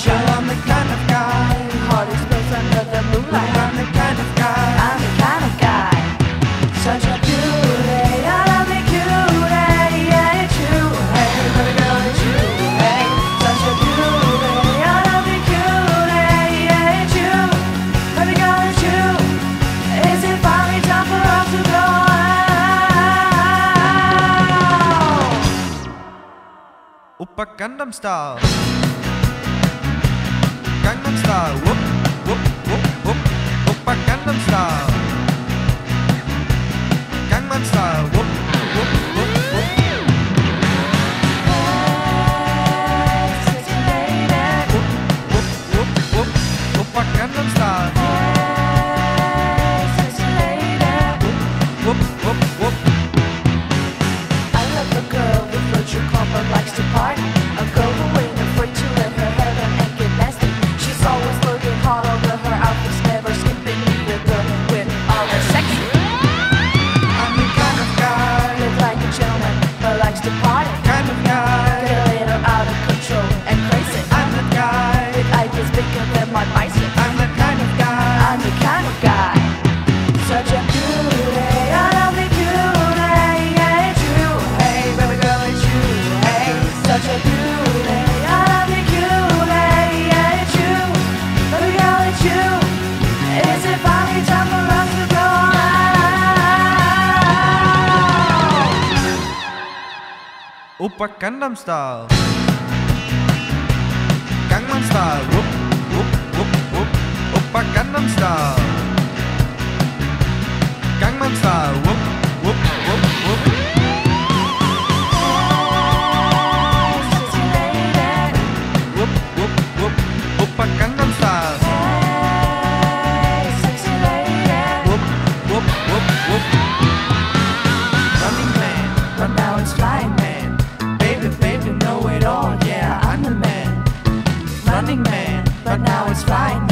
sunshine. I'm the kind of guy. Heart explodes under the moonlight. I'm the kind of guy. I'm the kind of guy. Such a. I love. Yeah, it's you. Girl, you. Such a. I love. Yeah, it's you. Girl, you. Is it finally time for us to go out? Gangnam style rock star. Whoop. Oppa Gangnam Style. Gangnam Style. Whoop, whoop, whoop, whoop. Oppa Gangnam Style. Gangnam Style. Whoop. but now it's fine.